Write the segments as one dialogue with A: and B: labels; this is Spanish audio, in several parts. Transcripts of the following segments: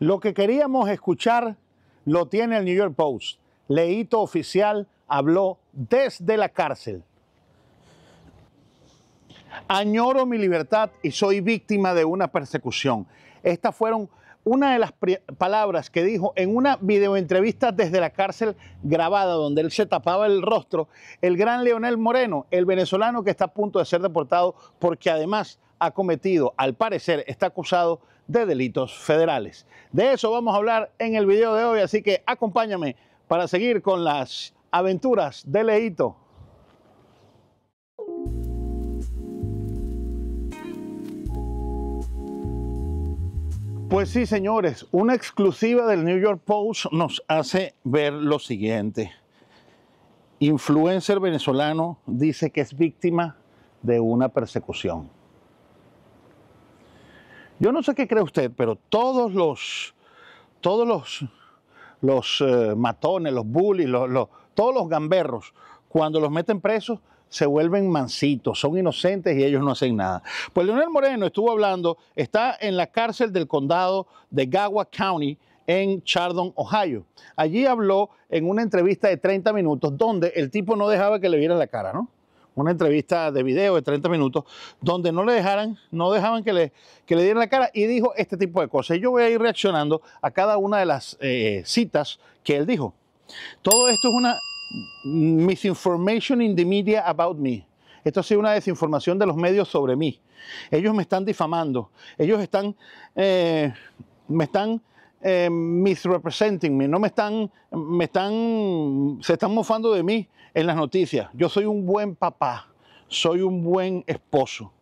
A: Lo que queríamos escuchar lo tiene el New York Post. Leíto oficial habló desde la cárcel. Añoro mi libertad y soy víctima de una persecución. Estas fueron una de las palabras que dijo en una videoentrevista desde la cárcel grabada donde él se tapaba el rostro, el gran Leonel Moreno, el venezolano que está a punto de ser deportado porque además ha cometido, al parecer, está acusado de delitos federales. De eso vamos a hablar en el video de hoy, así que acompáñame para seguir con las aventuras de Leito. Pues sí, señores, una exclusiva del New York Post nos hace ver lo siguiente. Influencer venezolano dice que es víctima de una persecución. Yo no sé qué cree usted, pero todos los, todos los, los eh, matones, los bullies, todos los gamberros, cuando los meten presos, se vuelven mansitos, son inocentes y ellos no hacen nada. Pues Leonel Moreno estuvo hablando, está en la cárcel del condado de Gawa County en Chardon, Ohio. Allí habló en una entrevista de 30 minutos donde el tipo no dejaba que le vieran la cara, ¿no? Una entrevista de video de 30 minutos donde no le dejaran, no dejaban que le, que le dieran la cara y dijo este tipo de cosas. Y yo voy a ir reaccionando a cada una de las eh, citas que él dijo. Todo esto es una misinformation in the media about me. Esto ha sido una desinformación de los medios sobre mí. Ellos me están difamando. Ellos están, eh, me están eh, misrepresenting me. No me están, me están, se están mofando de mí en las noticias. Yo soy un buen papá. Soy un buen esposo.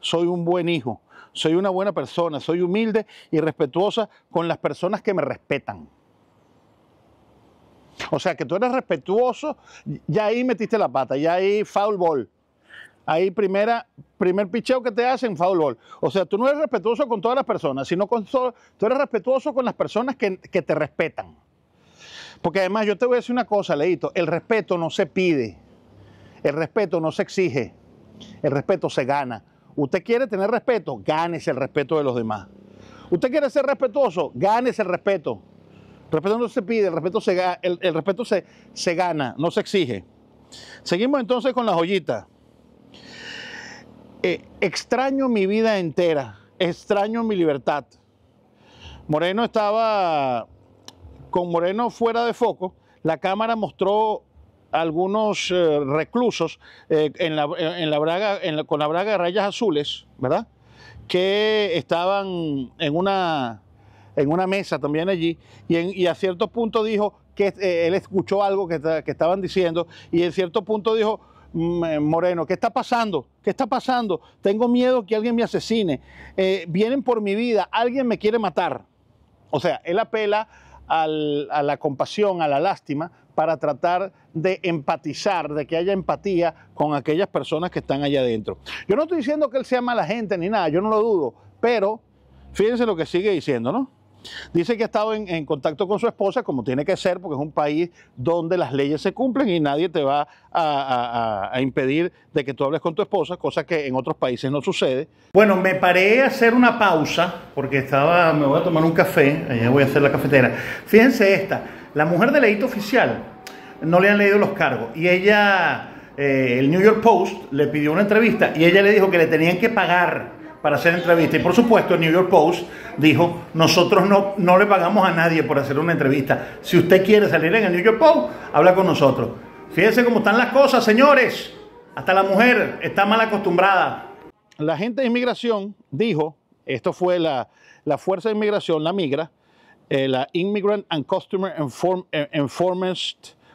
A: Soy un buen hijo. Soy una buena persona. Soy humilde y respetuosa con las personas que me respetan. O sea, que tú eres respetuoso, ya ahí metiste la pata, ya ahí foul ball. Ahí primera, primer picheo que te hacen, foul ball. O sea, tú no eres respetuoso con todas las personas, sino con tú eres respetuoso con las personas que, que te respetan. Porque además yo te voy a decir una cosa, Leito, el respeto no se pide, el respeto no se exige, el respeto se gana. Usted quiere tener respeto, gánese el respeto de los demás. Usted quiere ser respetuoso, gánese el respeto. El respeto no se pide, el respeto se, el, respeto se, se gana, no se exige. Seguimos entonces con la joyita. Eh, extraño mi vida entera, extraño mi libertad. Moreno estaba con Moreno fuera de foco. La cámara mostró algunos eh, reclusos eh, en la, en la braga, con la braga de rayas azules, ¿verdad? Que estaban en una en una mesa también allí, y, a cierto punto dijo que él escuchó algo que, estaban diciendo, y en cierto punto dijo, Moreno, ¿qué está pasando? ¿Qué está pasando? Tengo miedo que alguien me asesine. Eh, vienen por mi vida, alguien me quiere matar. O sea, él apela a la compasión, a la lástima, para tratar de empatizar, de que haya empatía con aquellas personas que están allá adentro. Yo no estoy diciendo que él sea mala gente ni nada, yo no lo dudo, pero fíjense lo que sigue diciendo, ¿no? Dice que ha estado en, contacto con su esposa, como tiene que ser, porque es un país donde las leyes se cumplen y nadie te va a, impedir de que tú hables con tu esposa, cosa que en otros países no sucede. Bueno, me paré a hacer una pausa, porque estaba, me voy a tomar un café, allá voy a hacer la cafetera. Fíjense esta, la mujer de leíto oficial no le han leído los cargos y ella, eh, el New York Post le pidió una entrevista y ella le dijo que le tenían que pagar para hacer entrevista. Y por supuesto, el New York Post dijo, nosotros no, no le pagamos a nadie por hacer una entrevista. Si usted quiere salir en el New York Post, habla con nosotros. Fíjense cómo están las cosas, señores. Hasta la mujer está mal acostumbrada. La gente de inmigración dijo, esto fue la, la Fuerza de Inmigración, la Migra, eh, la Immigrant and Customer Inform, eh,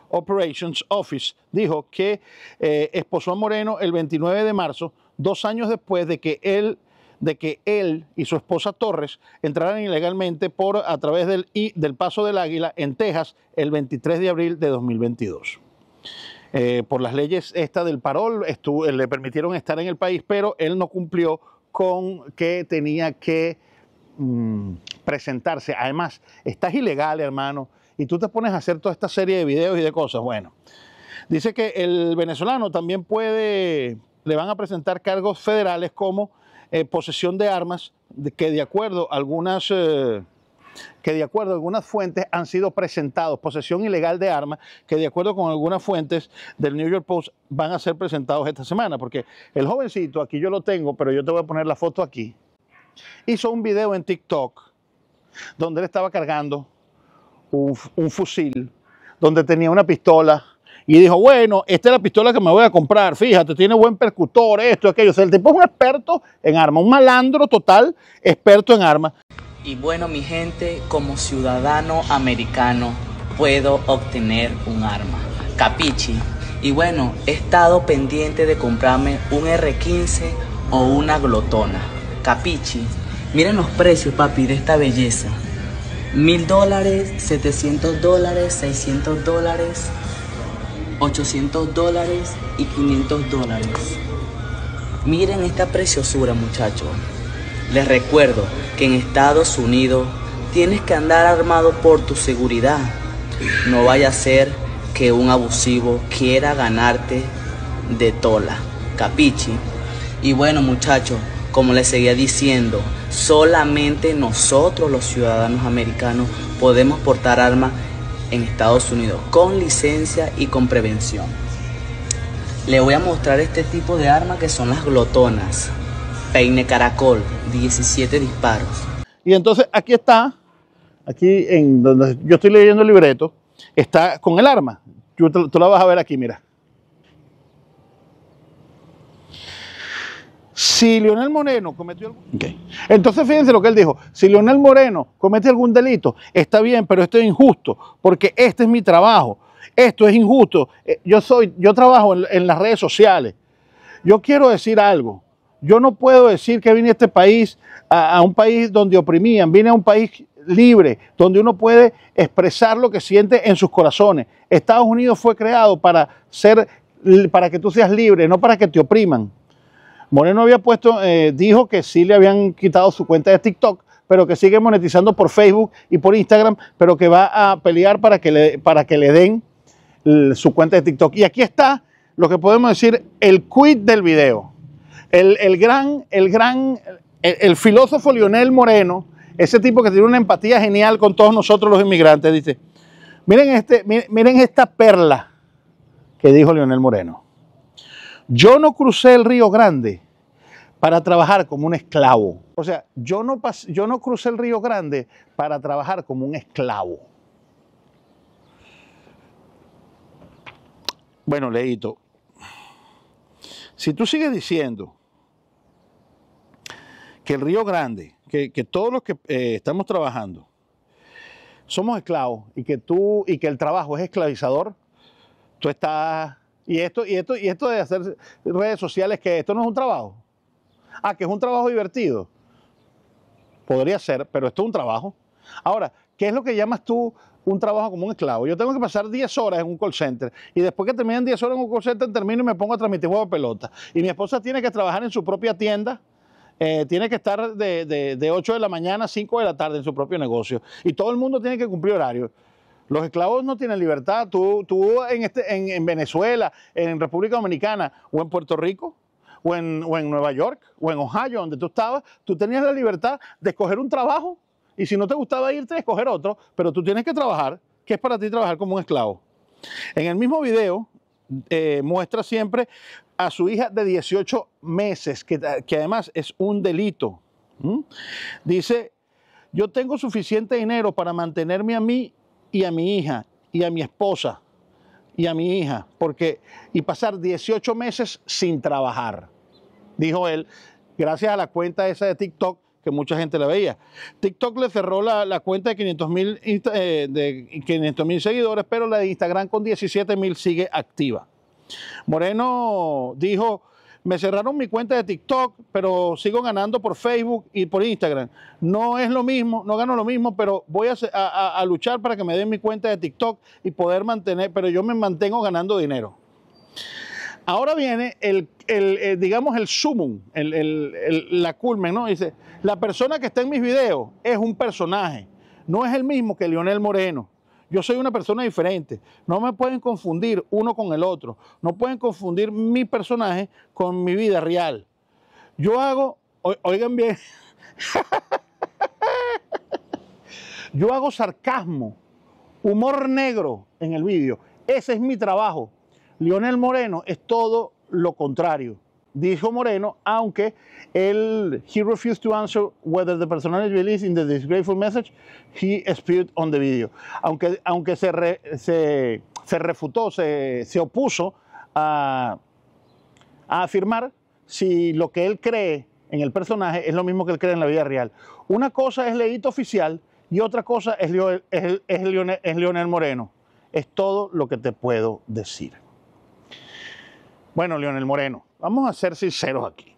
A: Operations Office, dijo que eh, esposó a Moreno el 29 de marzo, dos años después de que él de que él y su esposa Torres entraran ilegalmente por a través del, del Paso del Águila en Texas el 23 de abril de 2022. Eh, por las leyes esta del parol estuvo, le permitieron estar en el país, pero él no cumplió con que tenía que mm, presentarse. Además, estás ilegal, hermano, y tú te pones a hacer toda esta serie de videos y de cosas. Bueno, dice que el venezolano también puede, le van a presentar cargos federales como eh, posesión de armas, que de acuerdo a algunas, eh, que de acuerdo a algunas fuentes han sido presentados, posesión ilegal de armas, que de acuerdo con algunas fuentes del New York Post van a ser presentados esta semana, porque el jovencito, aquí yo lo tengo, pero yo te voy a poner la foto aquí, hizo un video en TikTok donde él estaba cargando un, un fusil, donde tenía una pistola, y dijo, bueno, esta es la pistola que me voy a comprar, fíjate, tiene buen percutor, esto, aquello. O sea, el tipo es un experto en armas, un malandro total, experto en armas.
B: Y bueno, mi gente, como ciudadano americano, puedo obtener un arma. Capichi. Y bueno, he estado pendiente de comprarme un R15 o una glotona. Capichi. Miren los precios, papi, de esta belleza. Mil dólares, 700 dólares, 600 dólares, 800 dólares y 500 dólares. Miren esta preciosura, muchachos. Les recuerdo que en Estados Unidos tienes que andar armado por tu seguridad. No vaya a ser que un abusivo quiera ganarte de tola. Capichi. Y bueno, muchachos, como les seguía diciendo, solamente nosotros los ciudadanos americanos podemos portar armas en Estados Unidos con licencia y con prevención. Le voy a mostrar este tipo de armas que son las glotonas. Peine caracol, 17 disparos.
A: Y entonces aquí está, aquí en donde yo estoy leyendo el libreto, está con el arma. Tú, tú la vas a ver aquí, mira. Si Leonel Moreno cometió algún... Okay. Entonces fíjense lo que él dijo, si Leonel Moreno comete algún delito, está bien, pero esto es injusto, porque este es mi trabajo, esto es injusto, eh, yo, soy, yo trabajo en, en las redes sociales, yo quiero decir algo, yo no puedo decir que vine a este país, a, a un país donde oprimían, vine a un país libre, donde uno puede expresar lo que siente en sus corazones. Estados Unidos fue creado para ser, para que tú seas libre, no para que te opriman. Moreno había puesto, eh, dijo que sí le habían quitado su cuenta de TikTok, pero que sigue monetizando por Facebook y por Instagram, pero que va a pelear para que le, para que le den su cuenta de TikTok. Y aquí está lo que podemos decir, el quid del video. El, el gran, el gran, el, filósofo Lionel Moreno, ese tipo que tiene una empatía genial con todos nosotros los inmigrantes, dice, miren, este, miren esta perla que dijo Lionel Moreno. Yo no crucé el Río Grande para trabajar como un esclavo. O sea, yo no, yo no crucé el Río Grande para trabajar como un esclavo. Bueno, Leito, si tú sigues diciendo que el Río Grande, que, que todos los que eh, estamos trabajando somos esclavos y que tú y que el trabajo es esclavizador, tú estás y esto y esto y esto de hacer redes sociales que esto no es un trabajo. Ah, que es un trabajo divertido. Podría ser, pero esto es un trabajo. Ahora, ¿qué es lo que llamas tú un trabajo como un esclavo? Yo tengo que pasar 10 horas en un call center y después que terminen 10 horas en un call center termino y me pongo a transmitir juego de pelota. Y mi esposa tiene que trabajar en su propia tienda eh, tiene que estar de, de, de, 8 de la mañana a 5 de la tarde en su propio negocio. Y todo el mundo tiene que cumplir horario. Los esclavos no tienen libertad. Tú, tú en, este, en, en, Venezuela, en República Dominicana o en Puerto Rico o en, o en Nueva York o en Ohio, donde tú estabas, tú tenías la libertad de escoger un trabajo y si no te gustaba irte, escoger otro, pero tú tienes que trabajar, que es para ti trabajar como un esclavo. En el mismo video eh, muestra siempre a su hija de 18 meses, que, que además es un delito. Dice, yo tengo suficiente dinero para mantenerme a mí y a mi hija y a mi esposa y a mi hija, porque y pasar 18 meses sin trabajar, dijo él, gracias a la cuenta esa de TikTok que mucha gente la veía. TikTok le cerró la, la cuenta de 500 mil eh, 500 seguidores, pero la de Instagram con 17 mil sigue activa. Moreno dijo, me cerraron mi cuenta de TikTok, pero sigo ganando por Facebook y por Instagram. No es lo mismo, no gano lo mismo, pero voy a, luchar para que me den mi cuenta de TikTok y poder mantener, pero yo me mantengo ganando dinero. Ahora viene el, el digamos, el sumum, el, la culmen, ¿no? Dice, la persona que está en mis videos es un personaje, no es el mismo que Lionel Moreno. Yo soy una persona diferente. No me pueden confundir uno con el otro. No pueden confundir mi personaje con mi vida real. Yo hago, oigan bien, Yo hago sarcasmo, humor negro en el vídeo. Ese es mi trabajo. Lionel Moreno es todo lo contrario. Dijo Moreno, aunque él, he refused to answer whether the personality released in the disgraceful message, he spewed on the video. Aunque, aunque se, se, se refutó, se, se opuso a, a afirmar si lo que él cree en el personaje es lo mismo que él cree en la vida real. Una cosa es leíto oficial y otra cosa es, Leo- es, es es Leonel Moreno. Es todo lo que te puedo decir. Bueno, Leonel Moreno, vamos a ser sinceros aquí.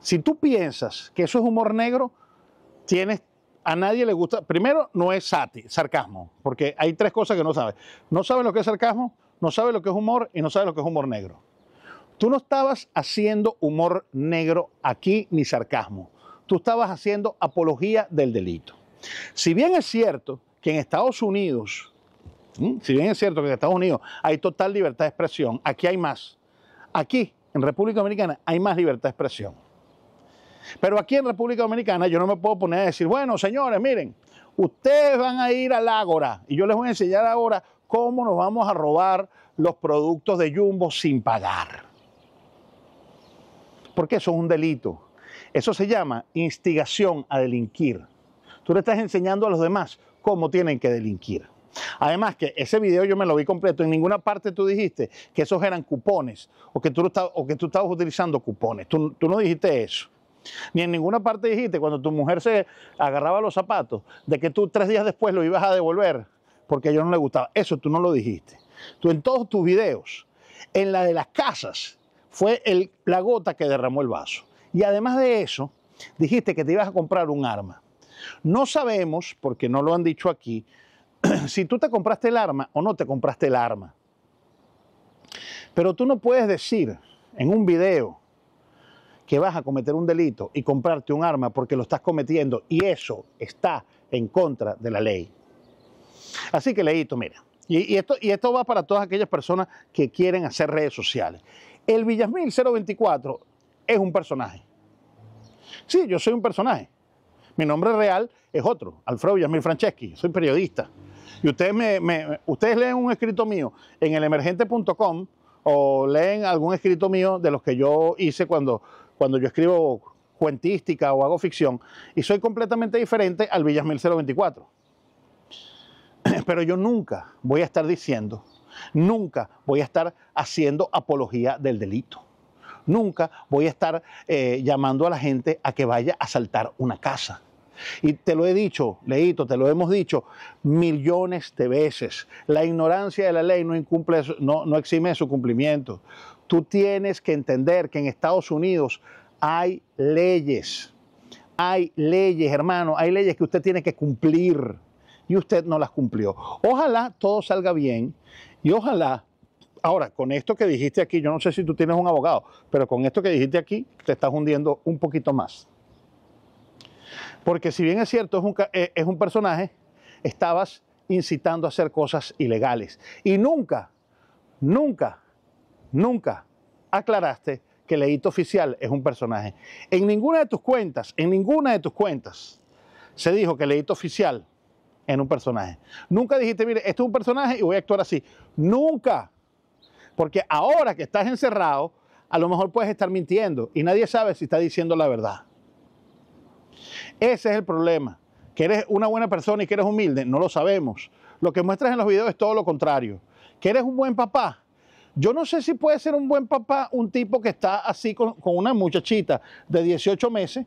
A: Si tú piensas que eso es humor negro, tienes a nadie le gusta. Primero, no es sati, sarcasmo, porque hay tres cosas que no sabes. No sabes lo que es sarcasmo, no sabes lo que es humor y no sabes lo que es humor negro. Tú no estabas haciendo humor negro aquí ni sarcasmo. Tú estabas haciendo apología del delito. Si bien es cierto que en Estados Unidos, si bien es cierto que en Estados Unidos hay total libertad de expresión, aquí hay más. Aquí, en República Dominicana, hay más libertad de expresión. Pero aquí en República Dominicana yo no me puedo poner a decir, bueno, señores, miren, ustedes van a ir al Ágora y yo les voy a enseñar ahora cómo nos vamos a robar los productos de Jumbo sin pagar. Porque eso es un delito. Eso se llama instigación a delinquir. Tú le estás enseñando a los demás cómo tienen que delinquir. Además que ese video yo me lo vi completo, en ninguna parte tú dijiste que esos eran cupones o que tú, o que tú estabas utilizando cupones. Tú, no dijiste eso. Ni en ninguna parte dijiste cuando tu mujer se agarraba los zapatos de que tú tres días después lo ibas a devolver porque a ella no le gustaba. Eso tú no lo dijiste. Tú en todos tus videos, en la de las casas, fue la gota que derramó el vaso. Y además de eso, dijiste que te ibas a comprar un arma. No sabemos, porque no lo han dicho aquí, si tú te compraste el arma o no te compraste el arma. Pero tú no puedes decir en un video que vas a cometer un delito y comprarte un arma porque lo estás cometiendo y eso está en contra de la ley. Así que leíto, mira. Y, y esto, y esto va para todas aquellas personas que quieren hacer redes sociales. El Villasmil 024 es un personaje. Sí, yo soy un personaje. Mi nombre real es otro, Alfredo Villasmil Franceschi. Soy periodista. Y ustedes, me, ustedes leen un escrito mío en elemergente.com o leen algún escrito mío de los que yo hice cuando, cuando yo escribo cuentística o hago ficción. Y soy completamente diferente al Villasmil 024. Pero yo nunca voy a estar diciendo, nunca voy a estar haciendo apología del delito. Nunca voy a estar eh, llamando a la gente a que vaya a asaltar una casa. Y te lo he dicho, Leito, te lo hemos dicho millones de veces. La ignorancia de la ley no, incumple, no, exime su cumplimiento. Tú tienes que entender que en Estados Unidos hay leyes. Hay leyes, hermano, hay leyes que usted tiene que cumplir y usted no las cumplió. Ojalá todo salga bien y ojalá, ahora, con esto que dijiste aquí, yo no sé si tú tienes un abogado, pero con esto que dijiste aquí, te estás hundiendo un poquito más. Porque si bien es cierto, es un, eh, es un personaje, estabas incitando a hacer cosas ilegales. Y nunca, nunca, nunca aclaraste que Leíto Oficial es un personaje. En ninguna de tus cuentas, en ninguna de tus cuentas, se dijo que Leíto Oficial era un personaje. Nunca dijiste, mire, esto es un personaje y voy a actuar así. Nunca. Porque ahora que estás encerrado, a lo mejor puedes estar mintiendo y nadie sabe si está diciendo la verdad. Ese es el problema. Que eres una buena persona y que eres humilde, no lo sabemos. Lo que muestras en los videos es todo lo contrario. Que eres un buen papá. Yo no sé si puede ser un buen papá un tipo que está así con, una muchachita de 18 meses,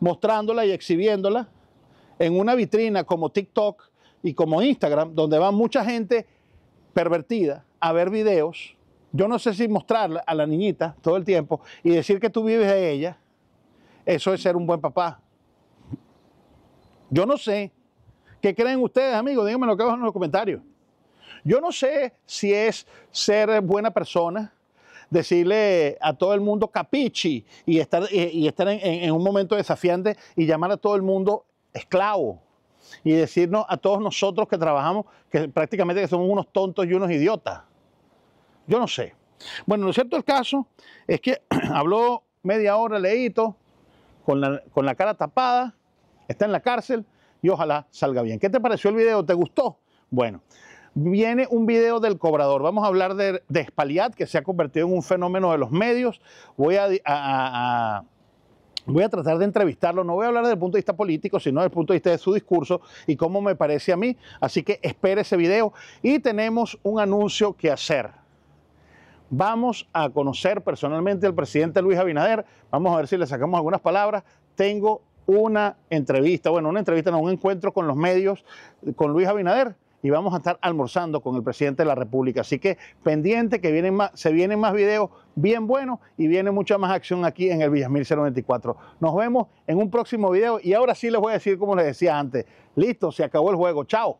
A: mostrándola y exhibiéndola en una vitrina como TikTok y como Instagram, donde va mucha gente pervertida a ver videos. Yo no sé si mostrarla a la niñita todo el tiempo y decir que tú vives de ella, eso es ser un buen papá. Yo no sé. ¿Qué creen ustedes, amigos? Díganme lo que abajo en los comentarios. Yo no sé si es ser buena persona, decirle a todo el mundo capichi y estar, y, estar en, un momento desafiante y llamar a todo el mundo esclavo y decirnos a todos nosotros que trabajamos que prácticamente que somos unos tontos y unos idiotas. Yo no sé. Bueno, lo cierto del caso es que habló media hora leíto con la, cara tapada, está en la cárcel y ojalá salga bien. ¿Qué te pareció el video? ¿Te gustó? Bueno, viene un video del cobrador. Vamos a hablar de, de que se ha convertido en un fenómeno de los medios. Voy a Voy a tratar de entrevistarlo, no voy a hablar desde el punto de vista político, sino desde el punto de vista de su discurso y cómo me parece a mí. Así que espere ese video y tenemos un anuncio que hacer. Vamos a conocer personalmente al presidente Luis Abinader. Vamos a ver si le sacamos algunas palabras. Tengo una entrevista, bueno, una entrevista, no, un encuentro con los medios, con Luis Abinader y vamos a estar almorzando con el presidente de la República. Así que pendiente que vienen más, se vienen más videos bien buenos y viene mucha más acción aquí en el Villamil 094. Nos vemos en un próximo video y ahora sí les voy a decir como les decía antes. Listo, se acabó el juego. Chao.